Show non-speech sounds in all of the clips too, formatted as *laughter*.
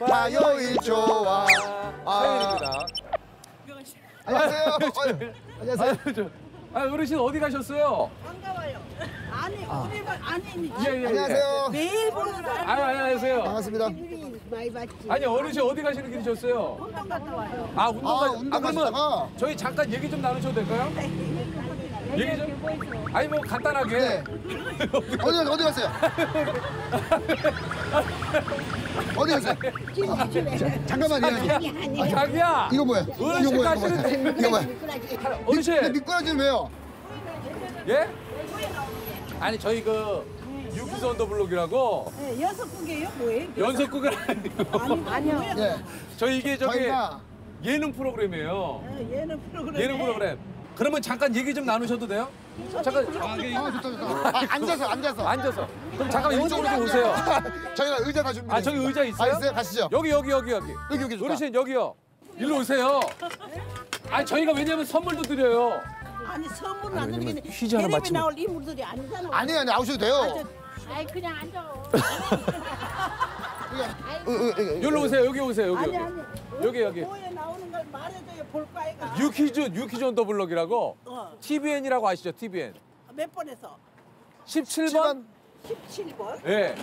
화요일 좋아. 아, 화요일입니다. 안녕하세요. *laughs* 어, 안녕하세요. 아, 저, 아, 어르신 어디 가셨어요? 반가워요. 아니 우리만 아니 예, 예, 예. 안녕하세요. 매일 보는 사람 아, 안녕하세요. 반갑습니다. 많이 봤지. 아니, 어르신 어디 가시는 길이셨어요? 운동 갔다 와요. 아, 운동 아, 가 운동 그러면 가시다가? 저희 잠깐 얘기 좀 나누셔도 될까요? 얘기 좀. 아니, 뭐 간단하게. 네. 어디 어디 갔어요? 어디 갔어요? 잠깐만 이야기. 아, 자기야. 이거 뭐야? 이거 뭐야? 가시는데. 이거 뭐야? 어르신. 미꾸라지는 왜요? 예? 아니, 저희 그 유키즈 언더블록이라고 네, 여섯 곡이에요 뭐예요? 연속극은 아니고 아니 아니요. 예. 저희 이게 저기 저희가 예능 프로그램이에요. 네, 얘는 프로그램. 예능 프로그램. 그러면 잠깐 얘기 좀 나누셔도 돼요? 잠깐 아 좋다 좋다. 아, 앉아서 앉아서. 앉아서. 그럼 잠깐 이쪽으로 좀 오세요. *laughs* 저희가 의자가 준비. 아 저기 의자 있어요? 아 있어요. 가시죠. 여기 여기 여기 여기. 여기 여기. 어르신 여기요. 일로 오세요. 아 저희가 왜냐면 선물도 드려요. 아니 선물은 안 드리겠네. 퀴즈 하나 나올 인물들이 아니잖아. 아니 아니 나오셔도 돼요. 아이 그냥 앉아. *laughs* 으, 으, 으, 으. 여기로 오세요. 여기 오세요. 여기 아니 여기. 아니. 여기, 여기. 뭐에 나오는 걸 말해줘야 볼까 이가. 유퀴즈 유퀴즈 언더블록이라고 어. TVN이라고 아시죠? TVN. 몇 번에서? 17번? 17번? 예.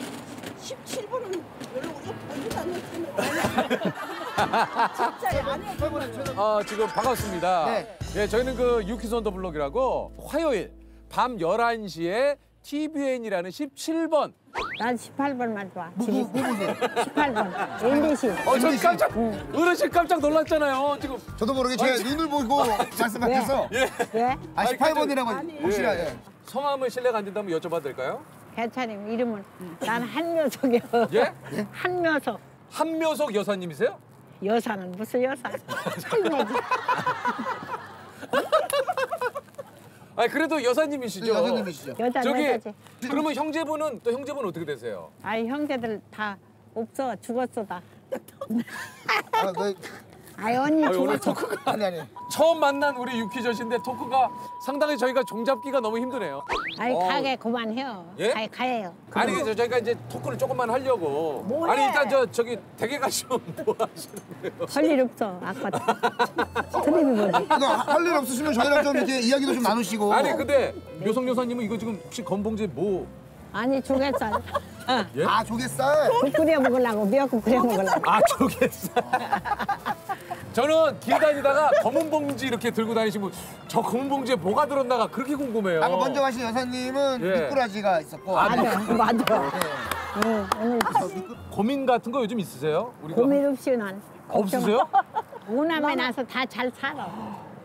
17번은 별로 옆에 않는 *laughs* 진짜야 아니야. 아, 지금 반갑습니다. 네. 예, 저희는 그 유키즈 언더블록이라고 화요일 밤 11시에 TVN이라는 17번. 난 18번만 좋아. 뭐, 뭐, 뭐 보세요? 18번. MBC. 어, 저 깜짝, 어르신 깜짝 놀랐잖아요. 지금. 저도 모르게 제가 눈을 보고 *laughs* 말씀하셔서 예. 왜? 아 아니, 18번이라고 혹시나 예. 예. 성함을 실례가 안 된다면 여쭤봐도 될까요? 괜찮아요. 이름은 난 한묘석이요. 예? *laughs* 한묘석. 한묘석 여사님이세요? 여사는 무슨 여사? *laughs* 할매지. 아, 그래도 여사님이시죠? 여사님이시죠? 여자 저기, 여자지. 그러면 형제분은, 또 형제분은 어떻게 되세요? 아이 형제들 다 없어 죽었어 다. 아, 네. 아이 언니 아유, 오늘. 토크가 아니 아니. 처음 만난 우리 유키저신데 토크가 상당히 저희가 종잡기가 너무 힘드네요. 아이 어. 가게 그만해요. 예? 가게 가요. 아니 저 저희가 이제 토크를 조금만 하려고. 뭐해? 아니 일단 저 저기 댁에 가시면 *laughs* 뭐 하시는 거예요? 할 일 없어. 아까 트림이 뭐지? 이거 할일 없으시면 저희랑 좀 이렇게 이야기도 좀 나누시고. 아니 근데 묘성 여사님은 이거 지금 혹시 건봉지 뭐? 아니 조개살. 어. 예? 아 조개살. 국 끓여 먹으려고 미역국 끓여 먹으려고. 아 조개살. *laughs* 저는 길 다니다가 검은 봉지 이렇게 들고 다니시면 저 검은 봉지에 뭐가 들었나가 그렇게 궁금해요. 아까 먼저 가신 여사님은 예. 미꾸라지가 있었고. 아, 맞아, 맞아. 예. 응, 오늘 고민 같은 거 요즘 있으세요? 우리가 고민 없이 난. 없으세요? 오남매 나서 다 잘 살아.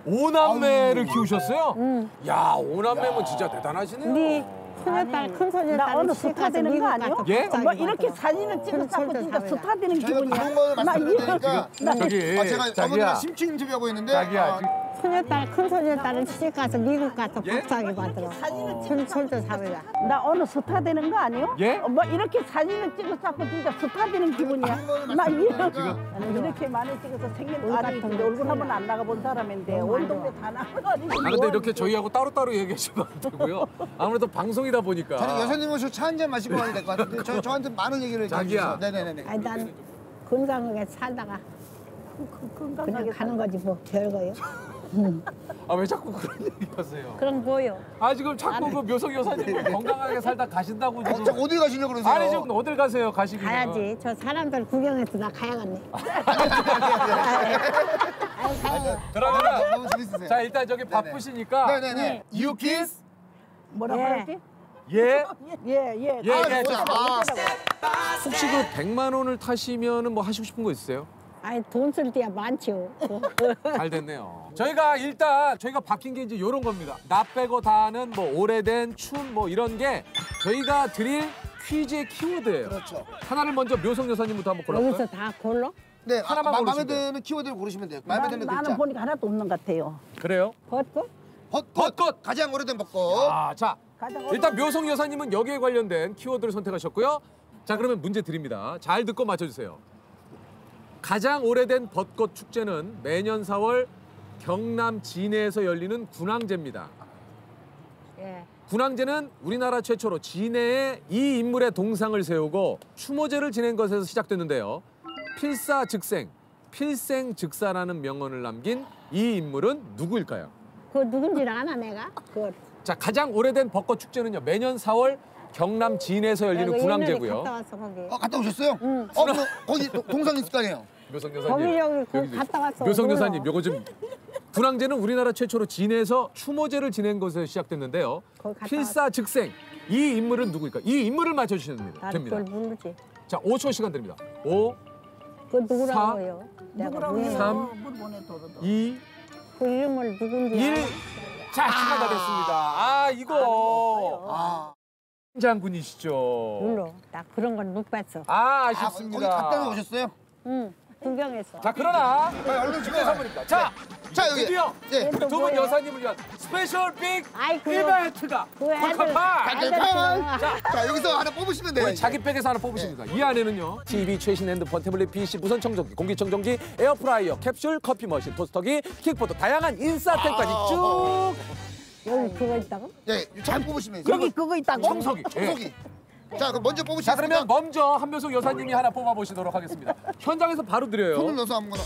오남매를 키우셨어요? 응. 야 오남매면 진짜 대단하시네요. 우 리 소녀딸, 큰나 오늘 시집 스타 가서 되는 거? 가서 예? 뭐 이렇게. 사진을 찍어서 손- 진짜 손 스타 되는 저희가 기분이야. 걸나 말씀드리니까 저기 아, 제가 자기야. 어머니랑 심층 인터뷰하고 있는데 자기야. 아, 소녀딸, 큰 소녀딸은 시집 가서 미국 가서 예? 박사학위 받으러. 사진을 손, 손주 사위가. 나 오늘 스타 되는 거 아니에요? 예? 어, 뭐 이렇게 사진을 찍어서 진짜 스타 되는 기분이야. 나 이거 나는 이렇게 많이 찍어서 생긴 거 얼굴 한번 안 나가본 사람인데 온안 동네 다 나가가지고. 아 근데 이렇게 저희하고 따로따로 얘기하시면 안 되고요. 아무래도 방송이다 보니까. 저는 여사님 모시고 차한 잔 마시고 가야 될 것 같은데 저, 저한테 많은 얘기를 자기야. 네네네. 아니, 난 건강하게 살다가 건강하게 그냥 가는 거지 뭐 별거요. *laughs* 아 왜 자꾸 그런 얘기 하세요? 그럼 뭐요? 아 지금 자꾸 아니. 그 묘성 여사님 건강하게 살다 가신다고 어, 지금. 저 어디 가시려고 그러세요? 아니 지금 어딜 가세요? 가시기 가야지. 저 사람들 구경해서 나 가야겠네. 그러면 아, 너무 재밌으세요. 자 일단 저기 바쁘시니까 네네네. 유키스. 뭐라고 예. 그랬지? 예. 예 예. 예, 아, 예, 아. 혹시 그 100만 원을 타시면은 뭐 하시고 싶은 거 있으세요? 아이, 돈쓸 때야 많지요. *laughs* 잘 됐네요. 저희가 일단 저희가 바뀐 게 이제 이런 겁니다. 나 빼고 다는 뭐 오래된 춤 뭐 이런 게 저희가 드릴 퀴즈의 키워드예요. 그렇죠. 하나를 먼저 묘성 여사님부터 한번 골라볼까요? 여기서 다 골라? 네, 하나만 마, 마음에 고르시면 돼요. 드는 키워드를 고르시면 돼요. 마음에 나, 드는 나는 글자. 보니까 하나도 없는 것 같아요. 그래요? 벗고? 벚꽃. 벚꽃. 가장 오래된 벚꽃. 아, 자 가장 일단 묘성 여사님은 여기에 관련된 키워드를 선택하셨고요. 자 그러면 문제 드립니다. 잘 듣고 맞춰주세요. 가장 오래된 벚꽃 축제는 매년 4월 경남 진해에서 열리는 군항제입니다. 예. 군항제는 우리나라 최초로 진해에 이 인물의 동상을 세우고 추모제를 지낸 것에서 시작됐는데요. 필사즉생, 필생즉사라는 명언을 남긴 이 인물은 누구일까요? 그거 누군지는 아나 내가? 그거. 자, 가장 오래된 벚꽃 축제는요. 매년 4월 경남 진에서 열리는 내가 옛날에 군항제고요. 갔다 왔어 거기. 어, 갔다 오셨어요? 응. 어, 그, 거기 도- 동상 있을 거 아니에요? 묘성 여사님. 거기 여기 갔다 왔어. 묘성. 여사님, 요거 좀 *laughs* 군항제는 우리나라 최초로 진에서 추모제를 지낸 것에서 시작됐는데요. 필사즉생. 이 인물은 누구일까? 이 인물을 맞춰 주시면 나 됩니다. 모르지. 자, 5초 시간 드립니다. 5, 그 사, 누구라고요? 내가 누구라고 왜- 해요? 삼, 물보내 도로도. 2, 그 이름을 누군지 1. 알아? 자, 시간 다 됐습니다. 아, 이거. 아, 장군이시죠. 몰라. 나 그런 건 못 봤어. 아, 아 거기 아쉽습니다. 갔다 오셨어요? 응. 구경했어. 자, 그러나 얼른 찍어요. 선물입니다. 자, 자, 여기. 드디어 예. 또두분 뭐예요? 여사님을 위한 special big 아이, 그거- 이벤트가 애들 자. 자, 여기서 하나 뽑으시면 돼요. 자기 백에서 하나 뽑으십니다. 이 안에는요. TV, 최신 핸드폰, 태블릿, PC, 무선 청정기, 공기청정기, 에어프라이어, 캡슐, 커피 머신, 토스터기, 킥보드, 다양한 인싸템까지 아, 쭉. 여기 그거 있다고? 예, 잘 뽑으시면 돼요. 여기 그거 있다고? 청소기. 예. 청소기. 자, 그럼 먼저 자, 뽑으시겠습니까? 그러면 먼저 한명숙 여사님이 하나 뽑아보시도록 하겠습니다. *laughs* 현장에서 바로 드려요. 손을 넣어서 아무거나.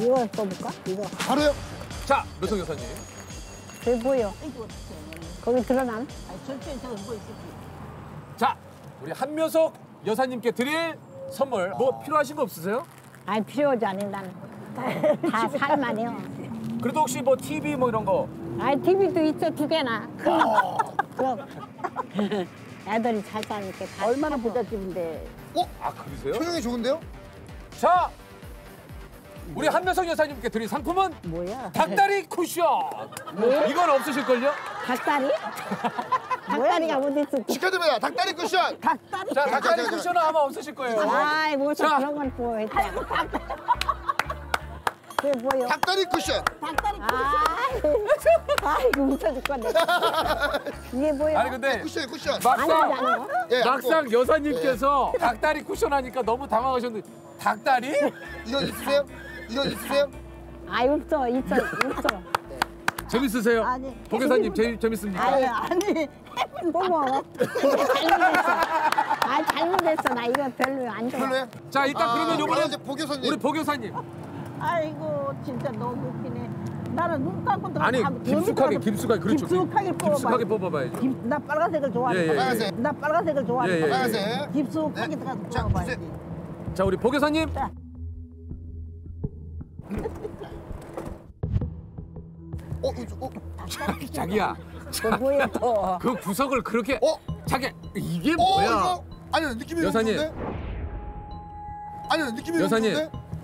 이거 써볼까? 이거. 바로요? 자, 묘성 여사님. 왜 보여? 거기 있을지. 자, 우리 한묘석 여사님께 드릴 선물 뭐 필요하신 거 없으세요? 아니 필요 하지 않아 나는. 다 *laughs* 살만해요. 그래도 혹시 뭐 TV 뭐 이런 거 아이 TV도 있어 두 개나. 큰 거. *laughs* 그럼 애들이 잘 사니까 다 얼마나. 부잣집인데. 어? 아, 그러세요? 표정이 좋은데요? 자, 우리 한묘석 여사님께 드릴 상품은 뭐야? 닭다리 쿠션. 이건 없으실걸요? 닭다리? *laughs* 닭다리가 어디 있어? 축하드립니다. 닭다리 쿠션. 닭다리. 자, 닭다리 쿠션은 아마 없으실 거예요. 아이 무슨 자. 그런 건또 했다. 그게 뭐요? 닭다리 쿠션. 닭다리. 아이고, 아이고 웃어 죽겠네. 이게 뭐야? 아니 근데 쿠션, 쿠션. 막상? 예, 막상 여사님께서 닭다리 쿠션 하니까 너무 당황하셨는데 닭다리? 이거 있으세요? 이거 있으세요? 아이 없어 있어 있어. 재밌으세요? 아니. 도계사님 재, 재밌습니까? 아니, 아니. 어머, *laughs* 그게 잘못했어. 아 잘못했어. 나 이거 별로 안 좋아. 별로요? 자 일단 그러면 요번에 이제 보교선님. 우리 보교사님 아이고, 진짜 너무 웃기네. 나는 눈 감고 들어. 아니 깊숙하게 깊숙하게 그렇죠 깊숙하게 뽑아봐. 깊숙하게 뽑아봐야죠 깊, 나 빨간색을 좋아해. 예, 예, 예. 빨간색. 나 빨간색을 좋아해. 예, 예, 예. 빨간색. 깊숙하게 네. 들어가서 자, 뽑아봐야지. 자 우리 보교사님 자. *laughs* 어, 이거, 어, 자기야 그 뭐야 또? *laughs* 그 구석을 그렇게 어? 자기 이게 어, 뭐야 이거? 아니, 느낌이 여사님. 아니, 느낌이 여사님?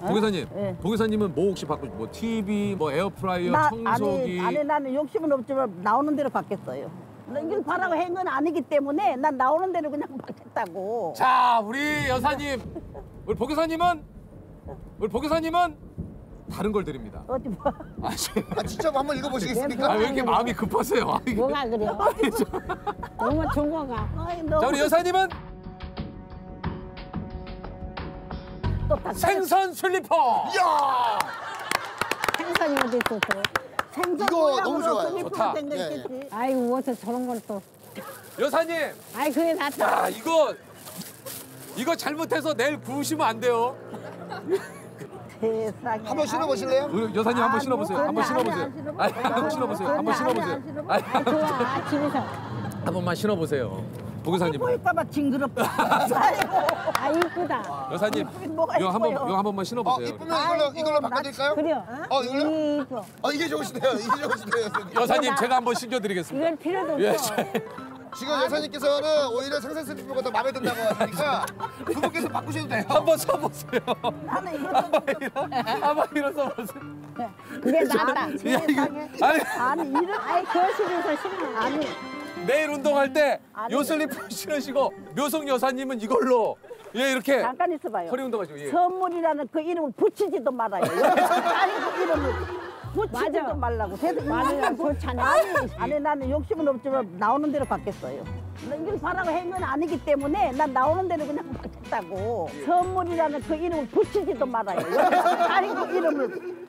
보교사님 예. 보교사님은 뭐 혹시 받고 싶- 뭐 TV 뭐 에어프라이어 나 청소기 안에 안에 나는 욕심은 없지만 나오는 대로 받겠어요. 나 이걸 바라고 한 건 아니기 때문에 난 나오는 대로 그냥 받겠다고. 자 우리 여사님 우리 보교사님은 우리 보교사님은 다른 걸 드립니다 어디 뭐 아, 씨. 아, 진짜 한번 읽어보시겠습니까? 아, 왜 이렇게 마음이 급하세요? 아, 이게- 뭐가 그래요? 너무 좋은 거가. 너무 자 우리 여사님은 또 생선 슬리퍼 이야! 생선이 어디 있어 또? 생선 이거 모양으로 너무 좋아요. 슬리퍼가 좋다. 생겼겠지. 아이고 어서 저런 걸 또? 여사님 아이 그게 낫다. 야 이거 이거 잘못해서 내일 구우시면 안 돼요 세상에. 한번 신어보실래요? 우리 여사님 한번 아, 신어보세요 뭐, 한번 신어보세요 아니. 한번 신어보세요 한번 안 신어보세요 신어볼 아니, 아 좋아 집에서. 한 번만 신어보세요 보교사님 보일까봐 징그럽다. *laughs* 아이고. 아 이쁘다. 여사님 뭐가 이거 한번 이뻐요? 이거 한 번만 어, 신어보세요 이쁘면 이걸로, 이걸로 바꿔드릴까요? 그래요. 어, 이걸로? 이거 어, 이게 좋으시네요. 이게 좋으시네요, 여사님. 제가 한번 신겨드리겠습니다 이건 필요도 예, 없어. 지금 여사님께서는 오히려 생선 슬리퍼가 더 마음에 든다고 하시니까 *laughs* 두 분께서 바꾸셔도 돼요. 한번 써보세요 나는 이거 좀 한번 일어서보세요 그게 낫다. 야 이거 아니 아니 이런 아이 거실에서 신는 아니 내일 운동할 때. 요 슬리퍼 *laughs* 신으시고 묘성 여사님은 이걸로 예 이렇게 잠깐 있어봐요. 허리 운동하시고 예. 선물이라는 그 이름을 붙이지도 말아요. *laughs* 아니 그 이름을 붙이지도 맞아. 말라고. 맞아요. 이거는 뭐- 좋잖아. 아니, 아니 나는 욕심은 없지만 나오는 대로 받겠어요. 나 이걸 바라고 한건 아니기 때문에 난 나오는 대로 그냥 받겠다고. 선물이라는 그 이름을 붙이지도 말아요. *laughs* 아니 그 이름을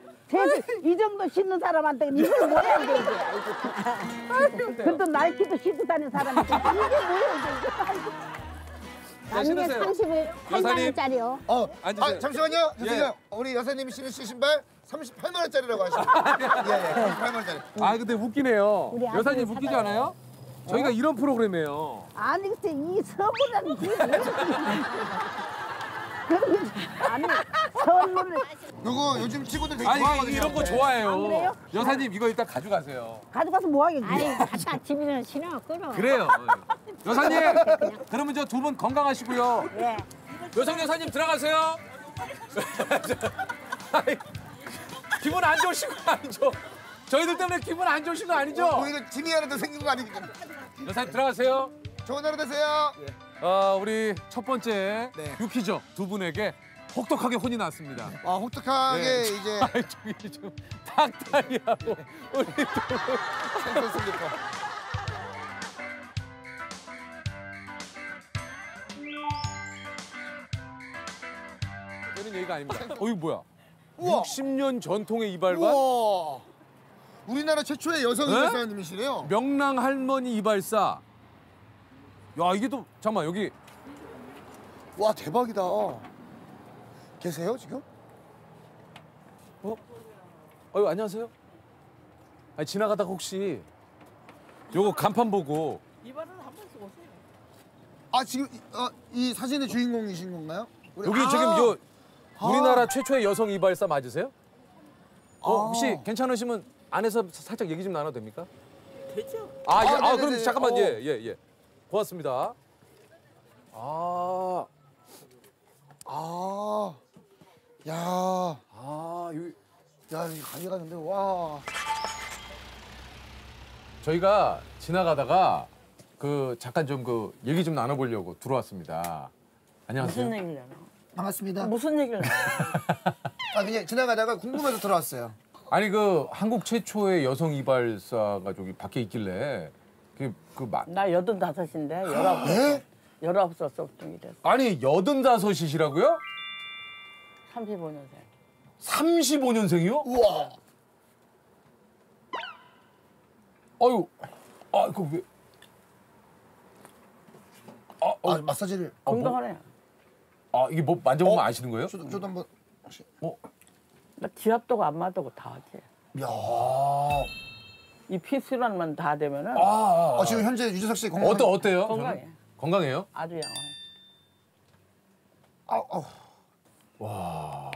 이 정도 씻는 사람한테 이걸 뭐야 이게. 그래도 날키도 씻고 다니는 사람한테 *laughs* 이게 뭐야 이게. 자, 남녀 신으세요. 38만 여사님. 원짜리요. 어, 앉으세요. 아, 잠시만요. 잠시만요. 예. 우리 여사님이 신으신 신발 38만 원짜리라고 하시죠. 예, 예. 38만 원짜리. 아 근데 웃기네요. 여사님 웃기지 사다요. 않아요? 저희가 이런 프로그램이에요. 아니 글쎄 이 그런 아니 선물을 요거 요즘 친구들 되게 아니 좋아하거든요. 이런 거 아, 좋아해요. 그래요? 여사님 이거 일단 가져가세요. 가져가서 뭐 하겠지? 아니 갖다 집에서 신어 끌어. 그래요. *laughs* 여사님 그러면 저 두 분 건강하시고요. 예. 여성 여사님 들어가세요. *laughs* 기분 안 좋으신 거 아니죠? 저희들 때문에 기분 안 좋으신 거 아니죠? 오히려 짐이 하나 더 생긴 거 아니니까. 여사님 들어가세요. 좋은 하루 되세요. 어, 우리 첫 번째 네. 유키죠 두 분에게 혹독하게 혼이 났습니다. 아, 혹독하게 네. 이제 *laughs* 아이, 저기 좀 닭다리하고 우리 슬리퍼. 저는 얘기가 아닙니다. 어 이거 뭐야? 우와. 60년 전통의 이발관? 우와. 우리나라 최초의 여성 네? 이발사님이시래요. 명랑 할머니 이발사. 야 이게 또 잠깐만 여기 와 대박이다. 계세요 지금? 어유 안녕하세요. 아니 지나가다가 혹시 요거 간판 보고 아 지금 이, 어, 이 사진의 주인공이신 건가요? 우리- 여기 아! 지금 요 우리나라 최초의 여성 이발사 맞으세요? 어, 아. 혹시 괜찮으시면 안에서 살짝 얘기 좀 나눠도 됩니까? 되죠. 아, 예. 아, 아, 네네네. 그럼 잠깐만 어. 예, 예, 예. 고맙습니다. 아, 아, 야, 아, 여기 야, 이 가져가는데 와. 저희가 지나가다가 그 잠깐 좀 그 얘기 좀 나눠보려고 들어왔습니다. 안녕하세요. 무슨 하나? 반갑습니다. 무슨 얘기를? *laughs* 아 그냥 지나가다가 궁금해서 들어왔어요. 아니 그 한국 최초의 여성 이발사가 저기 밖에 있길래 그, 그 마, 나 여든 다섯인데 열아홉 네? 열아홉 살 때부터 일했어. 아니 여든 다섯이시라고요? 35년생. 35년생이요? 우와. 아유, 아, 그 왜? 아, 어, 아 마사지를. 아, 뭐, 건강하네. 아 이게 뭐 만져보면 어? 아시는 거예요? 저도 저도 한번. 혹시- 나 지압도고 안마도고 다 하지. 야. 이 피수란만 다 되면은 아, 아, 어, 지금 현재 유재석 씨 건강. 어때 어때요? 건강해. 저는? 건강해요? 아주 양호해. 아, 아. 와.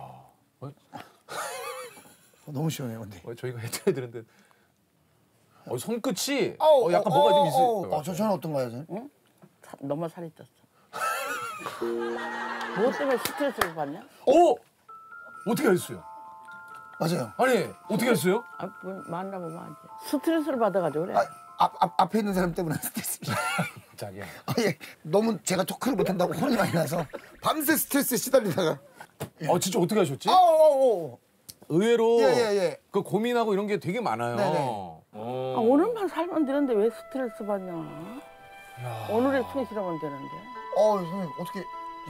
어, 너무 시원해요, 근데. 어, 저희가 해드려야 되는데. 어, 손끝이 어, 약간 어, 뭐가 좀 어, 있어요. 어, 저 저는 어떤가요, 선생님? 사- 너무 살이 쪘어. 뭐 때문에 스트레스를 받냐? 오, 어떻게 했어요? 맞아요. 아니 어떻게 했어요? 아, 뭐 만나보면 알지. 스트레스를 받아가지고 그래. 아, 앞, 앞, 앞에 있는 사람 때문에 스트레스. *laughs* 자기야. 아, 예. 너무 제가 토크를 못한다고 혼이 많이 나서 밤새 스트레스에 시달리다가. 어 진짜 어떻게 하셨지? 아우, 아우, 아우. 의외로 예, 예, 예. 그 고민하고 이런 게 되게 많아요. 네네. 어. 아, 오늘만 살면 되는데 왜 스트레스 받냐? 오늘에 충실하면 되는데. 어, 선생님, 어떻게.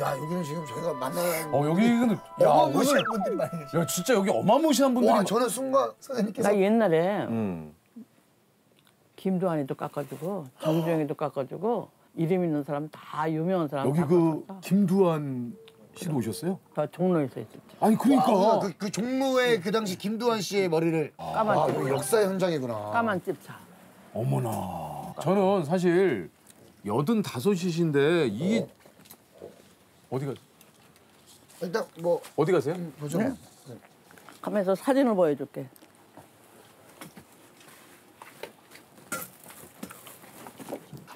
야, 여기는 지금 저희가 만나는. 어 여기는 야 어마무시한 오늘 분들이 많이 계셔. 야 진짜 여기 어마무시한 분들이 와, 많- 저는 순간 선생님께서. 나 옛날에 음. 김도환이도 깎아주고 정주영이도 깎아주고 이름 있는 사람 다 유명한 사람 여기 다 그. 김두한 씨도 오셨어요? 다 종로에서 있었지. 아니 그러니까 아, 그, 그 종로의 그 당시 김두한 씨의 머리를. 까만 아, 집, 여기 역사의 현장이구나. 까만 집차. 어머나. 저는 사실 여든 다섯이신데 이게 어. 디 가, 일단 뭐 어디 가세요? 보죠. 네. 가면서 사진을 보여줄게.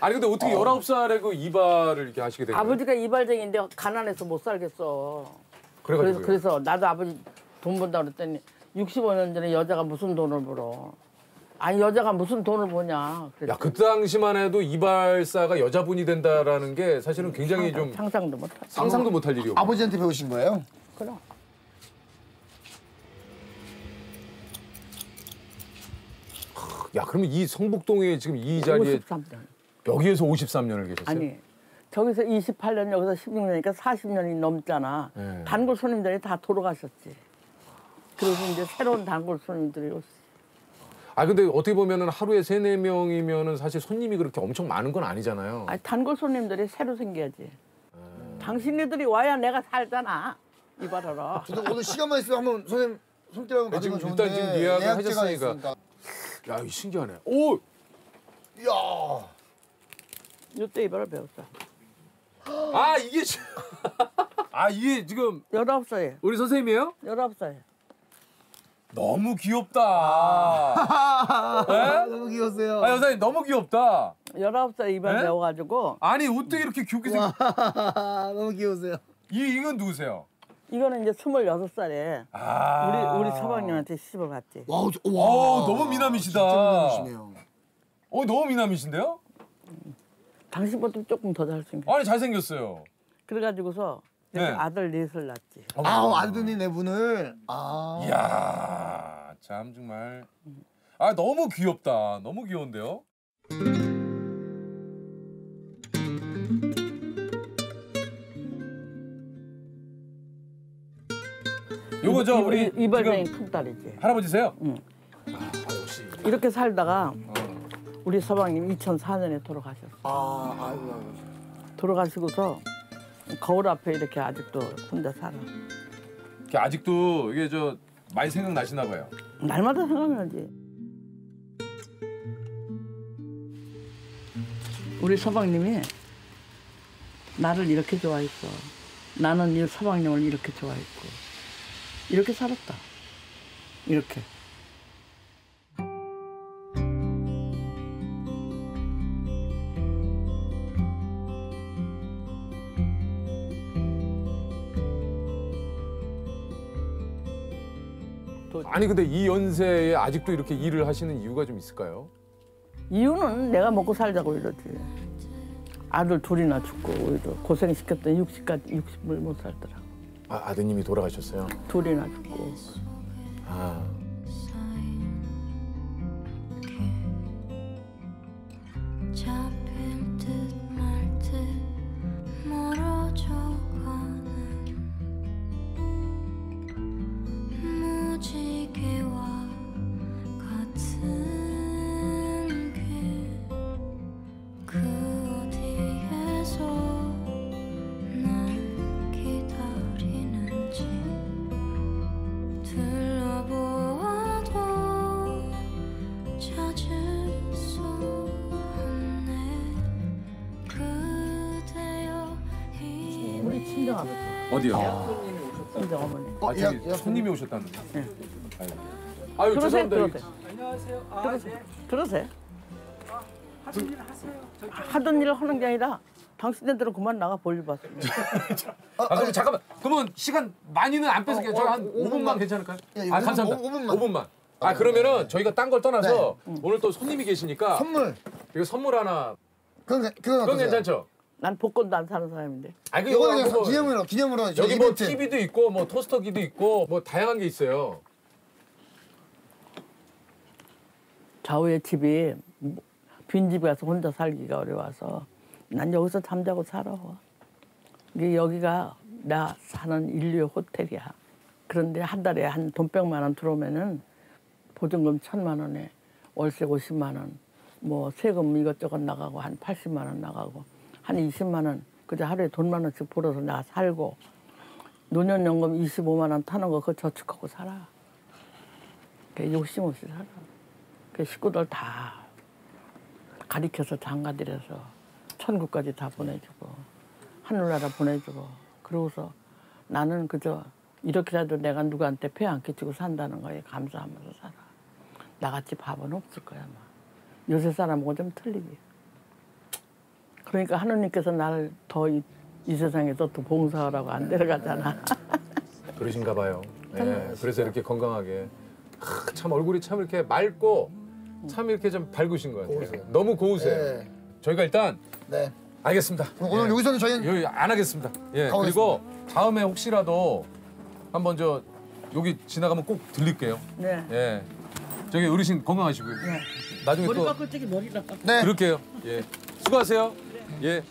아니 근데 어떻게 열아홉 살에 그 이발을 이렇게 하시게 된 거예요? 아버지가 이발쟁인데 가난해서 못 살겠어. 그래가지고요. 그래서 그래서 나도 아버지 돈 번다 그랬더니 65년 전에 여자가 무슨 돈을 벌어? 아니 여자가 무슨 돈을 버냐? 그랬지. 야, 그 당시만 해도 이발사가 여자분이 된다라는 게 사실은 굉장히 좀 상상도 못하지. 상상도 못할 일이었고. 아버지한테 배우신 거예요? 그럼. 야, 그러면 이 성북동에 지금 이 자리에 53년. 여기에서 53년을 계셨어요? 아니 저기서 28년 여기서 16년이니까 40년이 넘잖아. 네. 단골 손님들이 다 돌아가셨지. 그래서 이제 새로운 단골 손님들이 오시. 아 근데 어떻게 보면은 하루에 세네 명이면은 사실 손님이 그렇게 엄청 많은 건 아니잖아요. 아니 단골 손님들이 새로 생겨야지. 당신네들이 와야 내가 살잖아. 이발하러. 저도 오늘 시간만 있으면 한번 선생님 손길 한번 네, 지금 받으면 일단 좋은데 지금 예약을 하셨으니까. 있으니까. 야, 신기하네. 오, 이야. 이때 이발을 배웠어. 아 이게 지- *laughs* 아 이게 지금 열아홉 살에. 우리 선생님이에요? 열아홉 살에. 너무 귀엽다. 네? *laughs* 너무 귀여우세요. 아 여사님 너무 귀엽다. 열아홉 살에 이발 네? 배워가지고 아니 어떻게 이렇게 귀엽게 생? *laughs* 너무 귀여우세요. 이 이건 누구세요? 이거는 이제 스물여섯 살에 아, 우리 우리 서방님한테 시집을 갔지. 와, 저- 와. 어우, 너무 미남이시다. 진짜 미남이시네요. 어 너무 미남이신데요? 당신보다 조금 더 잘생겨. 아니 잘생겼어요. 그래가지고서 네. 아들 넷을 낳지. 아, 아드님 네 분을. 아. 이야 참 정말 아 너무 귀엽다. 너무 귀여운데요? 요거 저 우리 이발장이 지금 큰 딸이지. 할아버지세요? 응. 아 역시. 이렇게 살다가 어. 우리 서방님 2004년에 돌아가셨어. 아, 아이고, 아이고. 돌아가시고서 거울 앞에 이렇게 아직도 혼자 살아. 이렇게 아직도 이게 저 많이 생각나시나 봐요. 날마다 생각나지. 우리 서방님이 나를 이렇게 좋아했어. 나는 이 서방님을 이렇게 좋아했고 이렇게 살았다. 이렇게. 아니 근데 이 연세에 아직도 이렇게 일을 하시는 이유가 좀 있을까요? 이유는 내가 먹고 살자고 이러지. 아들 둘이나 죽고 우리도 고생시켰던 60까지 60을 못 살더라. 아, 아드님이 돌아가셨어요. 둘이나 죽고. 아. 어디요? 친정 어머니. 어, 아, 저기 손님이 오셨다는 거. 네. 아유, 아유 들으세요, 죄송합니다. 들으세요. 들으세요. 하던 일을 하는 게 아니라 당신네들은 그만 나가 볼일 봤습니다. *laughs* 아, 그럼 잠깐만. 그러면 시간 많이는 안 뺏을게요. 저한 어, 5분만 괜찮을까요? 예, 아, 오분, 감사합니다. 오- 오분만. 5분만. 아, 그러면은 저희가 딴 걸 떠나서 오늘 또 손님이 계시니까 선물. 이거 선물 하나. 그건, 괜- 그건 그건? 괜찮죠? 난 복권도 안 사는 사람인데. 아, 그 이거는 이거 그냥 뭐 기념으로, 기념으로. 여기 뭐 이벤트. TV도 있고 뭐 토스터기도 있고 뭐 다양한 게 있어요. 좌우에 집이 빈집 가서 혼자 살기가 어려워서 난 여기서 잠자고 살아. 이게 여기가 나 사는 인류의 호텔이야. 그런데 한 달에 한 돈백만 원 들어오면은 보증금 천만 원에 월세 50만 원, 뭐 세금 이것저것 나가고 한 80만 원 나가고 한 20만 원 그저 하루에 돈 만 원씩 벌어서 나 살고 노년연금 25만 원 타는 거 그거 저축하고 살아. 그 욕심 없이 살아. 그 식구들 다 가리켜서 장가들여서 천국까지 다 보내주고 하늘나라 보내주고 그러고서 나는 그저 이렇게라도 내가 누구한테 폐 안 끼치고 산다는 거에 감사하면서 살아. 나같이 밥은 없을 거야 아마. 요새 사람하고 좀 틀리지. 그러니까 하느님께서 나를 더이 세상에서 더 봉사하라고 안 데려가잖아. *laughs* 그러신가 봐요. 네, 그래서 이렇게 건강하게. 크, 참 얼굴이 참 이렇게 맑고 참 이렇게 좀 밝으신 것 같아요. 고우세요. 너무 고우세요. 네. 저희가 일단 네. 알겠습니다. 그럼 오늘 예. 여기서는 저희는 여기 안 하겠습니다. 예. 그리고 다음에 혹시라도 한번 저 여기 지나가면 꼭 들릴게요. 네. 예. 저기 어르신 건강하시고요. 나중에 머리 또 깎을 적에 머리 깎아. 네. 그럴게요. 예. 수고하세요. 예.